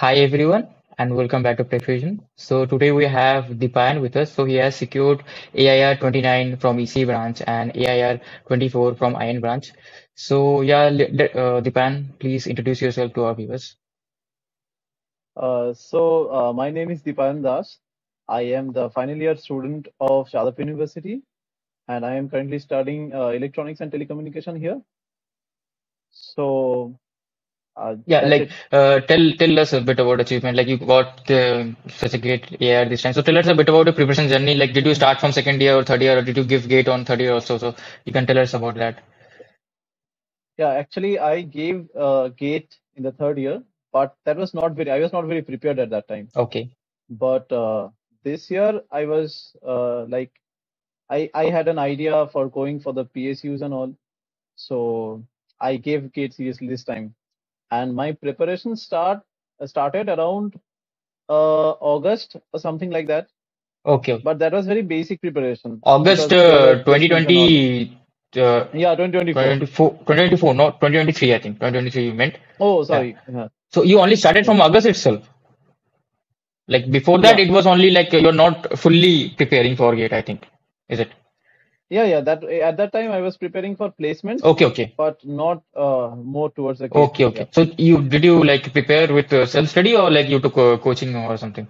Hi everyone and welcome back to PrepFusion. So today we have Dipayan with us. So he has secured AIR 29 from EC branch and AIR 24 from IN branch. So yeah, uh, Dipayan, please introduce yourself to our viewers. Uh, so uh, my name is Dipayan Das. I am the final year student of Jadavpur University and I am currently studying uh, electronics and telecommunication here. So uh, yeah, like uh, tell tell us a bit about achievement. Like you got the such a great year this time. So tell us a bit about your preparation journey. Like did you start from second year or third year, or did you give gate on third year also? So you can tell us about that. Yeah, actually I gave uh, gate in the third year, but that was not very. I was not very prepared at that time. Okay. But uh, this year I was uh, like, I I had an idea for going for the PSUs and all, so I gave gate seriously this time and my preparation start started around uh, August or something like that. Okay. But that was very basic preparation. August uh, 2020. Uh, yeah, 2024. 2024, 2024, not 2023, I think. 2023 you meant. Oh, sorry. Yeah. So you only started from August itself? Like before that, yeah. it was only like you're not fully preparing for GATE, I think. Is it? Yeah, yeah. That at that time I was preparing for placements. Okay, okay. But not uh, more towards the. Okay, okay. So you did you like prepare with uh, self study or like you took uh, coaching or something?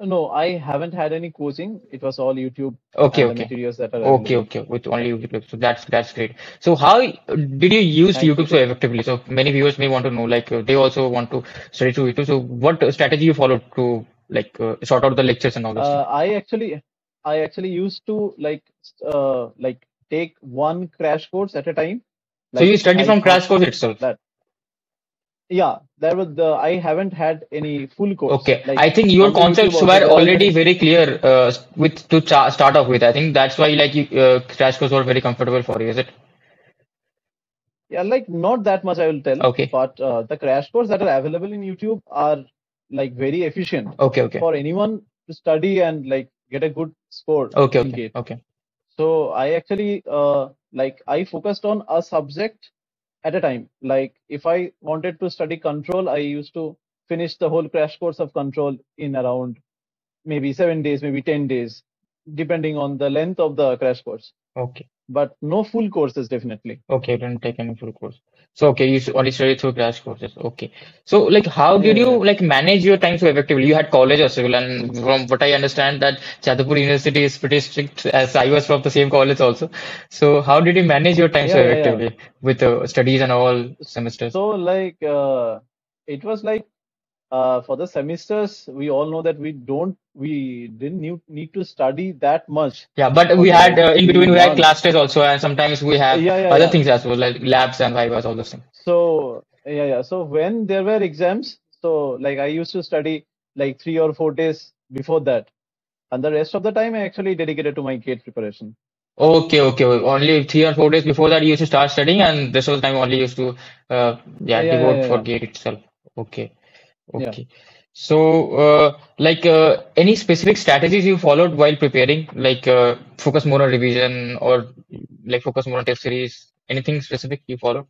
No, I haven't had any coaching. It was all YouTube. Okay, okay. Materials that are okay, okay. With only YouTube. So that's that's great. So how did you use YouTube you. so effectively? So many viewers may want to know, like they also want to study through YouTube. So what strategy you followed to like uh, sort out the lectures and all this? Uh, I actually I actually used to like uh, like take one crash course at a time. Like, so you study from crash course itself. That, yeah, that was the I haven't had any full course. Okay, like, I think your concepts were already very clear uh, with to start off with. I think that's why like you, uh, crash course were very comfortable for you, is it? Yeah, like not that much I will tell. Okay. But uh, the crash course that are available in YouTube are like very efficient. Okay, okay. For anyone to study and like get a good score. Okay, okay, okay. So I actually uh, like I focused on a subject at a time. Like if I wanted to study control, I used to finish the whole crash course of control in around maybe seven days, maybe ten days, depending on the length of the crash course. Okay but no full courses definitely. Okay, you didn't take any full course. So okay, you only studied through crash courses. Okay. So like how did yeah. you like manage your time so effectively? You had college as well, and from what I understand that Jadavpur University is pretty strict as I was from the same college also. So how did you manage your time yeah, so effectively yeah, with uh, studies and all semesters? So like uh, it was like uh, for the semesters, we all know that we don't, we didn't need, need to study that much. Yeah, but we had uh, in between we had class tests also, and sometimes we have yeah, yeah, other yeah. things as well, like labs and vivas, all those things. So yeah, yeah. So when there were exams, so like I used to study like three or four days before that, and the rest of the time I actually dedicated to my GATE preparation. Okay, okay. Only three or four days before that you used to start studying, and this was time only used to uh, yeah, devote for GATE itself. Okay. Okay. Yeah. So, uh, like, uh, any specific strategies you followed while preparing, like, uh, focus more on revision or like focus more on test series? Anything specific you followed?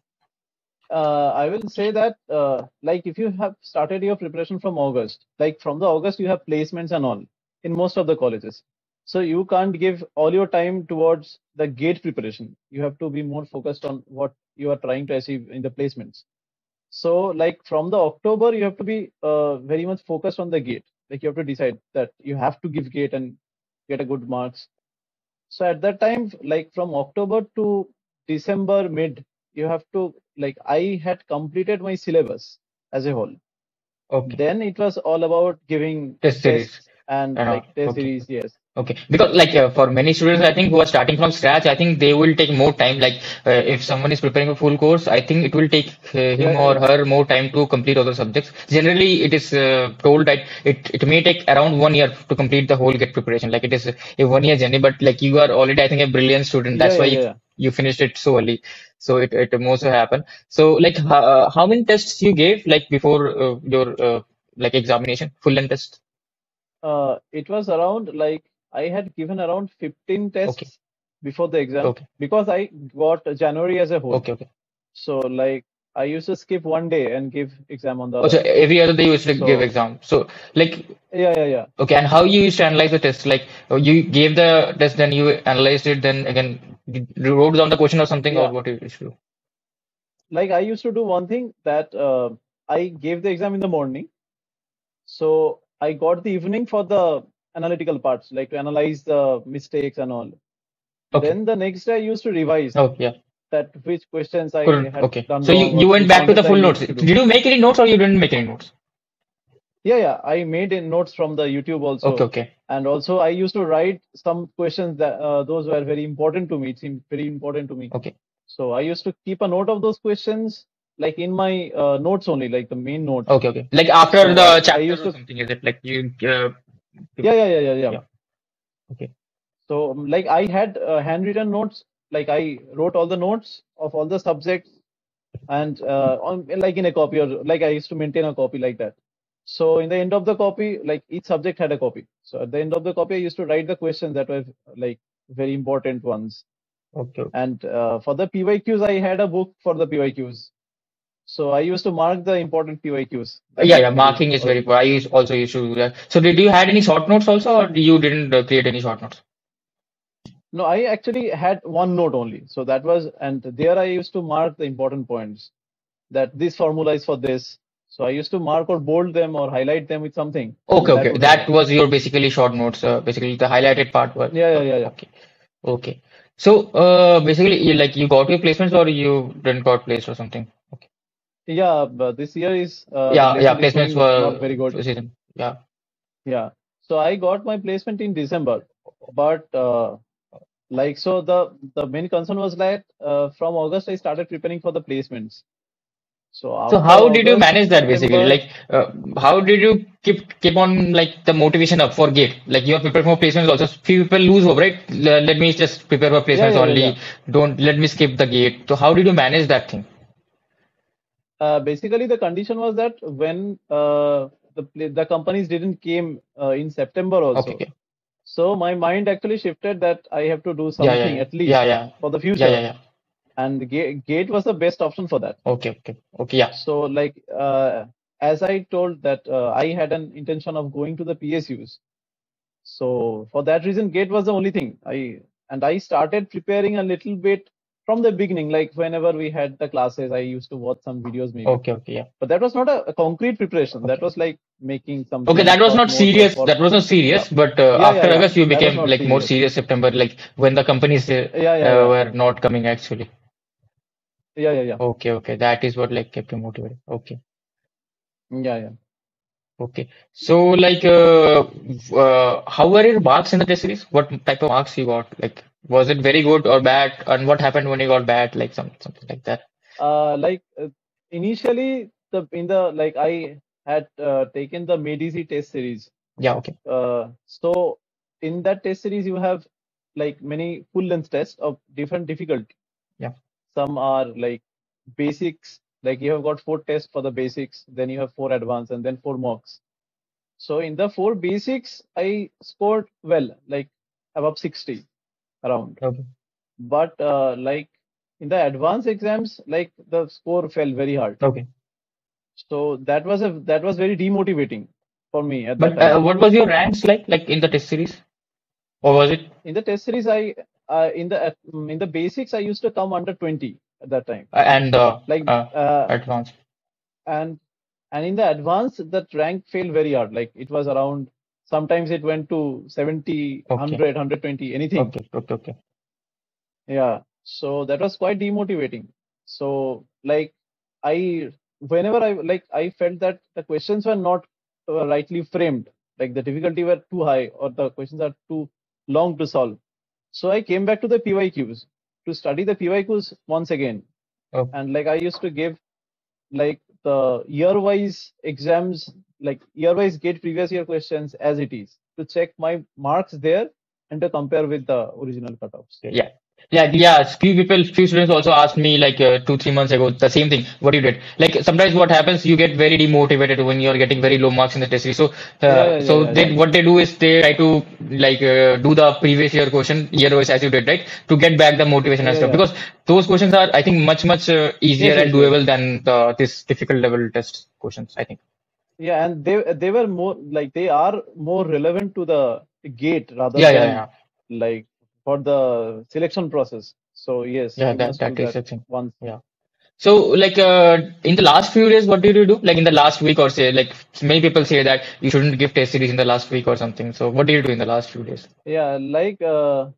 Uh, I will say that, uh, like, if you have started your preparation from August, like from the August, you have placements and all in most of the colleges. So you can't give all your time towards the gate preparation. You have to be more focused on what you are trying to achieve in the placements. So like from the October, you have to be uh, very much focused on the gate. Like you have to decide that you have to give gate and get a good marks. So at that time, like from October to December mid, you have to like I had completed my syllabus as a whole. Okay. Then it was all about giving test series and uh-huh. like test okay. series. Yes. Okay, because like uh, for many students, I think who are starting from scratch, I think they will take more time. Like uh, if someone is preparing a full course, I think it will take uh, him yeah, or yeah. her more time to complete other subjects. Generally, it is uh, told that it, it may take around one year to complete the whole GATE preparation. Like it is a one year journey, but like you are already, I think, a brilliant student. That's yeah, why you, you, finished it so early. So it it most happen. So like uh, how many tests you gave like before uh, your like examination, full length test? Uh, it was around like I had given around 15 tests okay. before the exam okay. because I got January as a whole. Okay, okay. So like I used to skip one day and give exam on the Oh, other. so every other day you used to give exam. So like yeah, yeah, yeah. okay, and how you used to analyze the test? Like you gave the test, then you analyzed it, then again you wrote down the question or something, or what you used to do? Like I used to do one thing that uh, I gave the exam in the morning. So I got the evening for the analytical parts, like to analyze the mistakes and all. Okay. Then the next day I used to revise Oh yeah. that which questions I Couldn't. had Okay. done So you you went back to the full notes. Did you make any notes or you didn't make any notes? Yeah, yeah. I made in notes from the YouTube also. Okay. okay. And also I used to write some questions that uh, those were very important to me. It seemed very important to me. Okay. So I used to keep a note of those questions like in my uh, notes only, like the main notes. Okay. Okay. Like after So the I, I chapter used or to, something, is it like you? Uh, yeah, yeah, yeah, yeah, yeah. yeah. Okay. So um, like I had uh, handwritten notes, like I wrote all the notes of all the subjects and uh, on like in a copy or like I used to maintain a copy like that. So in the end of the copy, like each subject had a copy. So at the end of the copy, I used to write the questions that were like very important ones. Okay. And uh, for the PYQs, I had a book for the PYQs. So I used to mark the important PYQs Yeah, yeah, marking is very important. I used also used to do that. So did you had any short notes also, or you didn't uh, create any short notes? No, I actually had one note only. So that was, and there I used to mark the important points that this formula is for this. So I used to mark or bold them or highlight them with something. Okay, So that okay. That was your basically short notes. Uh, basically, the highlighted part was Yeah, yeah, yeah, yeah. okay, okay. So uh, basically, you, like you got your placements, or you didn't got placed or something. Yeah, but this year is, uh, Yeah, yeah. Placements going not were very good. season. Yeah. Yeah. So I got my placement in December, but uh, like so the the main concern was that uh, from August I started preparing for the placements. So So how did you manage that basically? Like, uh, how did you keep keep on like the motivation up for GATE? Like you are prepared for placements also. Few people lose hope, right? Let me just prepare for placements yeah, yeah, yeah. only. Don't let me skip the GATE. So how did you manage that thing? Uh, basically, the condition was that when uh, the the companies didn't came uh, in September also, okay. so my mind actually shifted that I have to do Yeah, yeah, something yeah. at least yeah. for the future. Yeah, yeah, yeah. and Gate, Gate was the best option for that. Okay, okay. Okay, yeah. So like uh, as I told that uh, I had an intention of going to the PSUs. So for that reason, Gate was the only thing. I and I started preparing a little bit from the beginning. Like whenever we had the classes, I used to watch some videos maybe. Okay, okay, yeah. But that was not a, a concrete preparation. That was like making some. Okay, that was not or serious. That was not yeah, serious. But uh, yeah, yeah, after yeah. August, you became like more serious. serious September, like when the companies uh, Yeah, yeah, uh, yeah, were not coming actually. yeah, yeah, yeah, Okay, okay. That is what like kept you motivated. Okay. yeah, yeah. Okay. So, like, uh, uh, how were your marks in the test series? What type of marks you got? Like, was it very good or bad? And what happened when you got bad? Like, some something like that. Uh, like uh, initially the in the like I had uh, taken the MADE EASY test series. Yeah. Okay. Uh, so in that test series you have like many full length tests of different difficulty. Yeah. Some are like basics, like you have got four tests for the basics, then you have four advanced, and then four mocks. So in the four basics, I scored well, like above 60 around. Okay. But uh, like in the advanced exams, like the score fell very hard. Okay. So that was a that was very demotivating for me But uh, what was your ranks like, like in the test series, or was it? In the test series, I uh, in the in the basics, I used to come under 20 at that time. Uh, and uh, Like uh, uh, advanced. and and in the advanced, that rank fell very hard. Like it was around. Sometimes it went to 70, Okay. 100, 120, anything. Okay. Okay. Okay. Yeah. So that was quite demotivating. So like I whenever I like I felt that the questions were not uh, rightly framed. Like the difficulty were too high or the questions are too long to solve. So I came back to the PYQs to study the PYQs once again. And like I used to give like the year-wise exams, like year-wise get previous year questions as it is to check my marks there and to compare with the original cutoffs. Yeah. Yeah, yeah. Few people, few students also asked me like uh, two, three months ago the same thing. What you did? Like sometimes what happens, you get very demotivated when you're getting very low marks in the test series. So, uh, yeah, so yeah, they yeah. what they do is they try to like uh, do the previous year question year wise as you did, right? To get back the motivation and stuff. Because those questions are, I think, much much uh, easier and doable than the this difficult level test questions. I think. Yeah, and they they were more like they are more relevant to the gate rather than yeah, like for the selection process. So yes, yeah. That that is that the thing. once. Yeah. So, like, uh, in the last few days, what did you do? Like, in the last week or say, like, many people say that you shouldn't give test series in the last week or something. So, what did you do in the last few days? Yeah, like uh,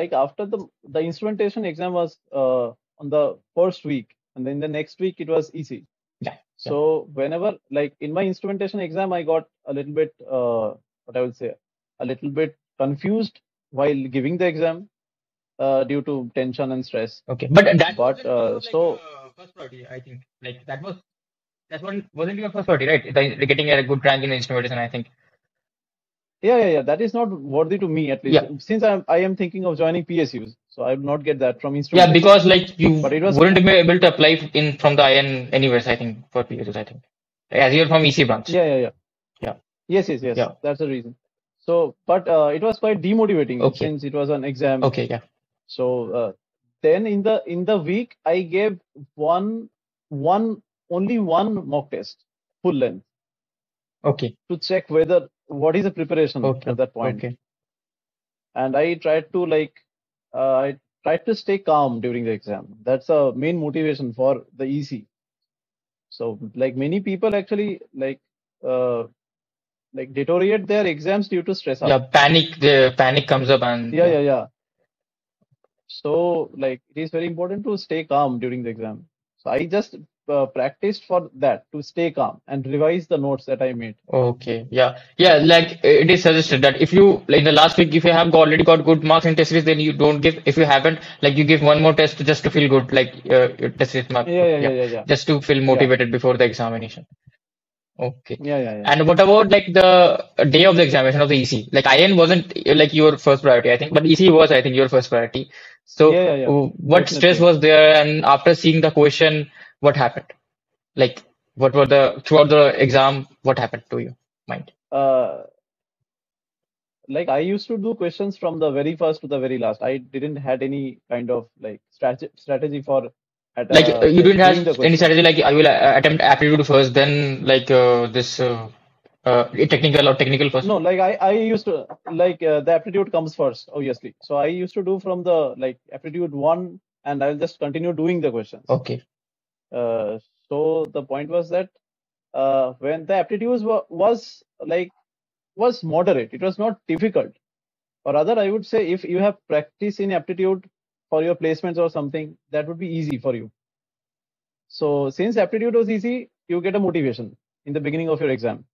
like after the the instrumentation exam was uh, on the first week, and then the next week it was EC. Yeah, yeah. So whenever like in my instrumentation exam, I got a little bit uh, what I would say a little bit confused while giving the exam uh, due to tension and stress. Okay, but that But uh, like so uh, first priority, I think. Like, that was that one wasn't your first priority, right? The, getting a good rank in instrumentation, I think. yeah, yeah, yeah, that is not worthy to me at least. Yeah, Since I am I am thinking of joining PSUs, so I will not get that from instrument. yeah, because like you But it was wouldn't be able to apply in from the IN anywhere, I think, for PSUs, I think. As you're from EC branch. yeah, yeah, yeah. Yeah, Yes, yes, yes. yeah. That's the reason. So, but uh, it was quite demotivating Okay, since it was an exam. okay, yeah. So uh, then in the in the week I gave one one only one mock test, full length, Okay, to check whether what is the preparation okay, at that point. okay. And I tried to like uh, I tried to stay calm during the exam. That's a main motivation for the EC. So like many people actually like uh, like deteriorate their exams due to stress Yeah, panic, the panic comes up and Yeah, yeah. yeah, yeah. So, like, it is very important to stay calm during the exam. So, I just uh, practiced for that to stay calm and revise the notes that I made. Okay, yeah, yeah. Like it is suggested that if you like in the last week, if you have already got good marks in test series, then you don't give. If you haven't, like you give one more test just to feel good, like uh, your test series mark. Yeah, yeah, Yeah, yeah, yeah, yeah, just to feel yeah, motivated before the examination. Okay. yeah, yeah, yeah. And what about like the day of the examination of the EC? Like IN wasn't like your first priority, I think, but EC was, I think, your first priority. So, Yeah, yeah, what stress was there? And after seeing the question, what happened? Like, what were the throughout the exam? What happened to you? Mind? Uh, like I used to do questions from the very first to the very last. I didn't had any kind of like strategy strategy for at Like uh, you didn't have any strategy. Like I will uh, attempt aptitude first, then like uh, this uh, uh, technical or technical first. No, like I I used to like uh, the aptitude comes first, obviously. So I used to do from the like aptitude one, and I'll just continue doing the questions. Okay. Uh, so the point was that uh, when the aptitude was, was like was moderate, it was not difficult. Or rather, I would say if you have practice in aptitude for your placements or something, that would be easy for you. So since aptitude was easy, you get a motivation in the beginning of your exam.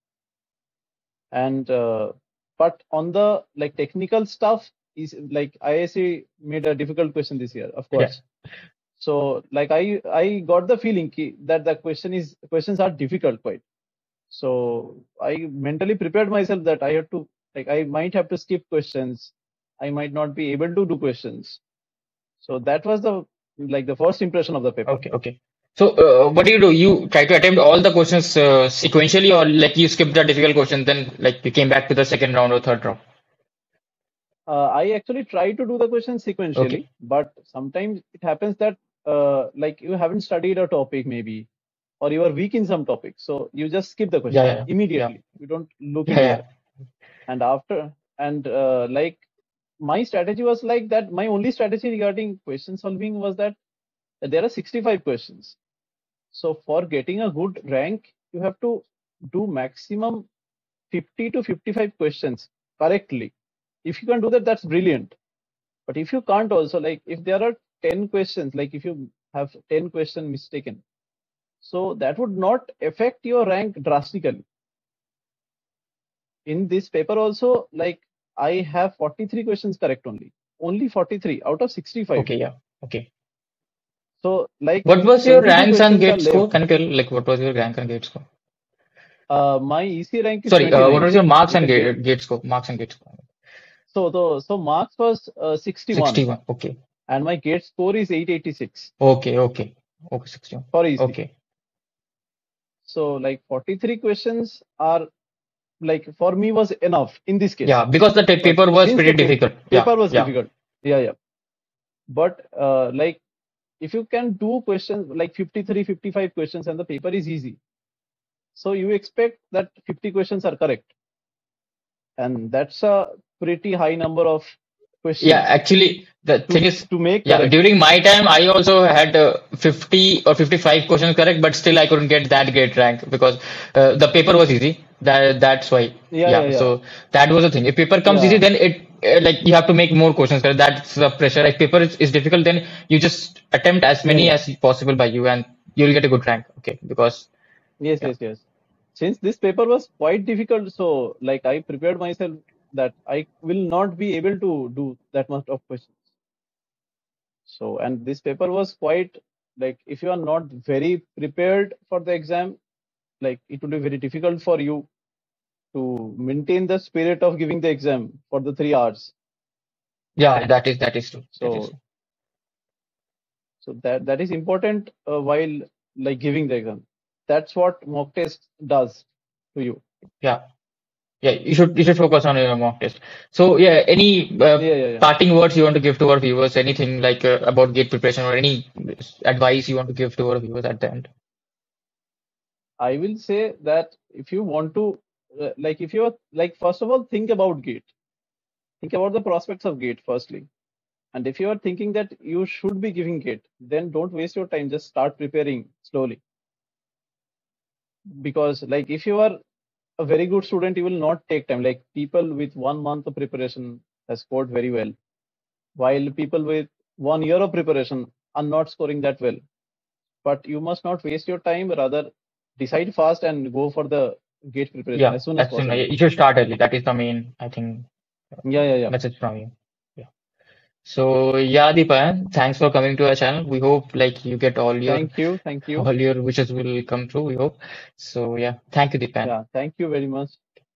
And uh, but on the like technical stuff is like IISc made a difficult question this year, of Yeah. course. So like I I got the feeling ki, that the question is questions are difficult quite. So I mentally prepared myself that I have to like I might have to skip questions. I might not be able to do questions. So that was the like the first impression of the paper. Okay. Okay. So uh, what do you do? You try to attempt all the questions uh, sequentially, or like you skip the difficult question, then like you came back to the second round or third round. Uh, I actually try to do the questions sequentially, Okay. but sometimes it happens that uh, like you haven't studied a topic maybe, or you are weak in some topic, so you just skip the question Yeah. Yeah. immediately. You don't look Yeah. Yeah. And after and uh, like my strategy was like that. My only strategy regarding question solving was that there are 65 questions. So for getting a good rank, you have to do maximum 50 to 55 questions correctly. If you can do that, that's brilliant. But if you can't also, like if there are 10 questions, like if you have 10 questions mistaken, so that would not affect your rank drastically. In this paper also, like I have 43 questions correct only. Only 43 out of 65. Okay. Yeah. Okay. So like What was your 22 ranks and gate score? left. Can you tell like what was your rank and gate score? Uh, my EC rank is Sorry, uh, what was your marks and gate. gate, score? Marks and gate score. So the so marks was uh, 61. 61. Okay. and my gate score is 886. Okay, okay, okay, 61. For EC. Okay. So like 43 questions are like for me was enough in this case. Yeah, because the paper was pretty difficult. Paper yeah, was yeah. difficult. Yeah, yeah. But uh, like if you can do questions like 53, 55 questions and the paper is easy. So you expect that 50 questions are correct. And that's a pretty high number of questions. Yeah, actually, the to, thing is, to make yeah, correct. during my time, I also had uh, 50 or 55 questions correct, but still I couldn't get that great rank because uh, the paper was easy. That that's why. Yeah, yeah, yeah. So that was the thing. If paper comes Yeah. easy, then it uh, like you have to make more questions correct. That's the pressure. If paper is, is difficult, then you just attempt as many as possible by you, and you'll get a good rank. Okay, because Yes, yes, yes. Since this paper was quite difficult, so like I prepared myself that I will not be able to do that much of questions. So, and this paper was quite like if you are not very prepared for the exam, like it will be very difficult for you to maintain the spirit of giving the exam for the three hours. yeah, that is that is true. That is So, true. so that that is important uh, while like giving the exam. That's what mock test does to you. Yeah. Yeah, you should you should focus on your mock test. So yeah, any uh, Yeah, yeah, yeah. parting words you want to give to our viewers? Anything like uh, about gate preparation or any advice you want to give to our viewers at the end? I will say that if you want to, uh, like, if you are like, first of all, think about Gate. Think about the prospects of Gate firstly. And if you are thinking that you should be giving Gate, then don't waste your time. Just start preparing slowly. Because, like, if you are a very good student, he will not take time. Like, people with one month of preparation has scored very well, while people with one year of preparation are not scoring that well. But you must not waste your time. Rather, decide fast and go for the gate preparation Yeah, as soon as as soon possible. you should start early. That is the main, I think, Yeah, yeah, yeah. message from you. So yeah, Dipayan, thanks for coming to our channel. We hope like you get all your Thank you, thank you. all your wishes will come true. We hope. So yeah, thank you, Dipayan. Yeah, thank you very much.